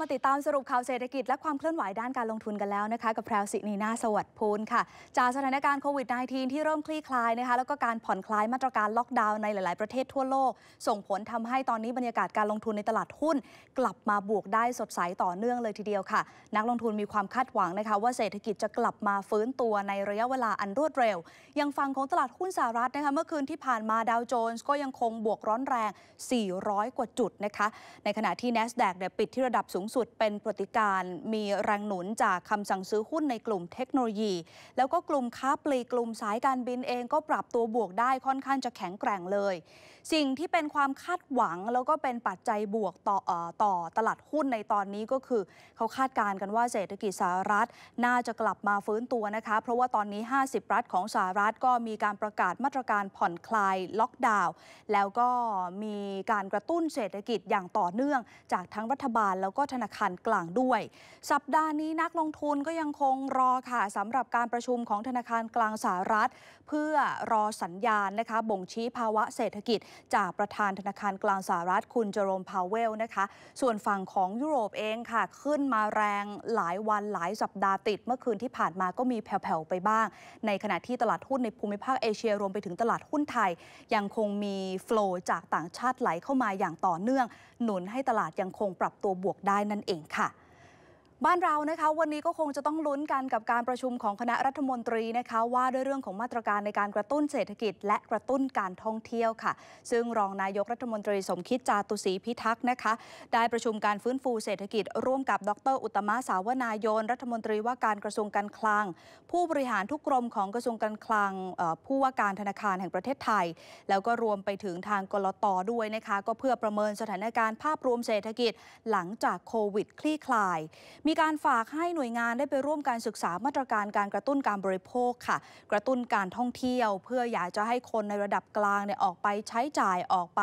มาติดตามสรุปข่าวเศรษฐกิจและความเคลื่อนไหวด้านการลงทุนกันแล้วนะคะกับแพรวสินีนาสวัสดิ์พูลค่ะ จากสถานการณ์โควิด -19 ที่เริ่มคลี่คลายนะคะแล้วก็การผ่อนคลายมาตรการล็อกดาวน์ในหลาย ๆ ประเทศทั่วโลก ส่งผลทำให้ตอนนี้บรรยากาศการลงทุนในตลาดหุ้น กลับมาบวกได้สดใสต่อเนื่องเลยทีเดียวค่ะ นักลงทุนมีความคาดหวังนะคะว่าเศรษฐกิจจะกลับมาฟื้นตัวในระยะเวลาอันรวดเร็ว ยังฟังของตลาดหุ้นสหรัฐนะคะเมื่อคืนที่ผ่านมาดาวโจนส์ก็ยังคงบวกร้อนแรง 400 กว่าจุดนะคะในขณะที่ NASDAQ เนี่ยปิดที่ระดับสูงสุดเป็นปฏิการมีแรงหนุนจากคำสั่งซื้อหุ้นในกลุ่มเทคโนโลยี แล้วก็กลุ่มค้าปลีกกลุ่มสายการบินเองก็ปรับตัวบวกได้ค่อนข้างจะแข็งแกร่งเลย สิ่งที่เป็นความคาดหวังแล้วก็เป็นปัจจัยบวกต่ออต่อตลาดหุ้นในตอนนี้ก็คือ เขาคาดการณ์กันว่าเศรษฐกิจสหรัฐ น่าจะกลับมาฟื้นตัวนะคะ เพราะว่าตอนนี้ 50 รัฐของสหรัฐก็มีการประกาศมาตรการผ่อนคลายล็อกดาวน์แล้วก็มีการกระตุ้นเศรษฐกิจอย่างต่อเนื่องจากทั้งรัฐบาลแล้วก็ธนาคารกลางด้วย สัปดาห์นี้นักลงทุนก็ยังคงรอค่ะสำหรับการประชุมของธนาคารกลางสหรัฐ เพื่อรอสัญญาณนะคะบ่งชี้ภาวะเศรษฐกิจ จากประธานธนาคารกลางสหรัฐคุณเจอโรมพาวเวลนะคะส่วนฝั่งของยุโรปเองค่ะ ขึ้นมาแรงหลายวันหลายสัปดาห์ติด เมื่อคืนที่ผ่านมาก็มีแผ่วๆไปบ้าง ในขณะที่ตลาดหุ้นในภูมิภาคเอเชียรวมไปถึงตลาดหุ้นไทย ยังคงมีโฟลจากต่างชาติไหลเข้ามาอย่างต่อเนื่อง หนุนให้ตลาดยังคงปรับตัวบวกได้นั่นเองค่ะ บ้านเรานะคะวันนี้ก็คงจะต้องลุ้นกันกับการประชุมของคณะรัฐมนตรีนะคะ ว่าด้วยเรื่องของมาตรการในการกระตุ้นเศรษฐกิจ และกระตุ้นการท่องเที่ยวค่ะ ซึ่งรองนายกรัฐมนตรีสมคิดจาตุศรีพิทักษ์นะคะ ได้ประชุมการฟื้นฟูเศรษฐกิจ ร่วมกับดร อุตมะสาวนายน รัฐมนตรีว่าการกระทรวงการคลัง ผู้บริหารทุกกรมของกระทรวงการคลังผู้ว่าการธนาคารแห่งประเทศไทย แล้วก็รวมไปถึงทางกลตด้วยนะคะ ก็เพื่อประเมินสถานการณ์ภาพรวมเศรษฐกิจ หลังจากโควิด คลี่คลายมีการฝากให้หน่วยงานได้ไปร่วมการศึกษามาตรการการกระตุ้นการบริโภคค่ะ กระตุ้นการท่องเที่ยว เพื่ออยากจะให้คนในระดับกลางเนี่ยออกไปใช้จ่ายออกไป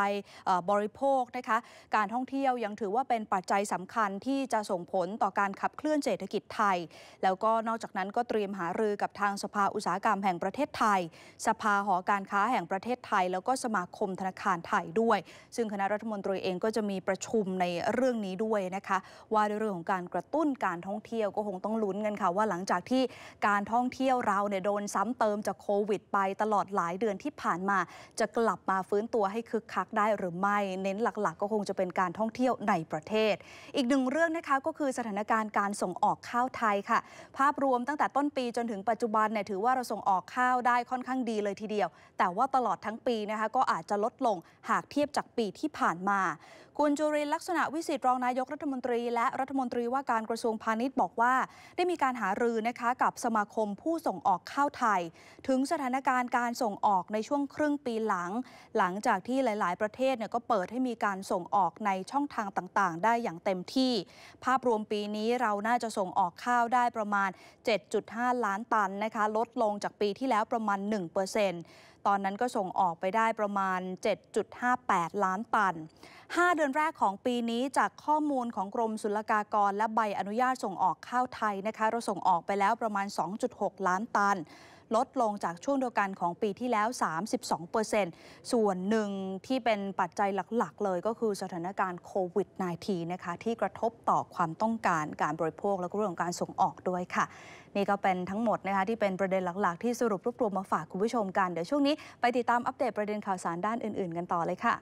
บริโภคนะคะ การท่องเที่ยวยังถือว่าเป็นปัจจัยสำคัญที่จะส่งผลต่อการขับเคลื่อนเศรษฐกิจไทย แล้วก็นอกจากนั้นก็เตรียมหารือกับทางสภาอุตสาหกรรมแห่งประเทศไทย สภาหอการค้าแห่งประเทศไทย แล้วก็สมาคมธนาคารไทยด้วย ซึ่งคณะรัฐมนตรีเองก็จะมีประชุมในเรื่องนี้ด้วยนะคะ ว่าในเรื่องของการกระตุ้นการท่องเที่ยวก็คงต้องลุ้นกันค่ะว่าหลังจากที่การท่องเที่ยวเราเนี่ยโดนซ้ำเติมจากโควิด ไปตลอดหลายเดือนที่ผ่านมา จะกลับมาฟื้นตัวให้คึกคักได้หรือไม่ เน้นหลักๆ ก็คงจะเป็นการท่องเที่ยวในประเทศ อีกหนึ่งเรื่องนะคะก็คือสถานการณ์การส่งออกข้าวไทยค่ะ ภาพรวมตั้งแต่ต้นปีจนถึงปัจจุบันเนี่ยถือว่าเราส่งออกข้าวได้ค่อนข้างดีเลยทีเดียว แต่ว่าตลอดทั้งปีนะคะก็อาจจะลดลงหากเทียบจากปีที่ผ่านมา คุณจุรินลักษณะวิสิตรองนายกรัฐมนตรี และรัฐมนตรีว่าการกระทรวงวงพาณิชย์บอกว่า ได้มีการหารือนะคะกับสมาคมผู้ส่งออกข้าวไทย ถึงสถานการณ์การส่งออกในช่วงครึ่งปีหลัง หลังจากที่หลาย ๆ ประเทศเนี่ยก็เปิดให้มีการส่งออกในช่องทางต่าง ๆ ได้อย่างเต็มที่ ภาพรวมปีนี้เราน่าจะส่งออกข้าวได้ประมาณ 7.5 ล้านตันนะคะลดลงจากปีที่แล้วประมาณ 1%ตอนนั้นก็ส่งออกไปได้ประมาณ 7.58 ล้านตัน 5 เดือนแรกของปีนี้จากข้อมูลของกรมศุลกากรและใบอนุญาตส่งออกข้าวไทยนะคะเราส่งออกไปแล้วประมาณ 2.6 ล้านตัน ลดลงจากช่วงเดียวกันของปีที่แล้ว 32%ส่วนหนึ่งที่เป็นปัจจัยหลักๆ เลยก็คือสถานการณ์โควิด -19 นะคะที่กระทบต่อความต้องการการบริโภคและก็เรื่องของการส่งออกด้วยค่ะ นี่ก็เป็นทั้งหมดนะคะที่เป็นประเด็นหลักๆ ที่สรุปรวบรวมมาฝากคุณผู้ชมกัน เดี๋ยวช่วงนี้ไปติดตามอัปเดตประเด็นข่าวสารด้านอื่น ๆ กันต่อเลยค่ะ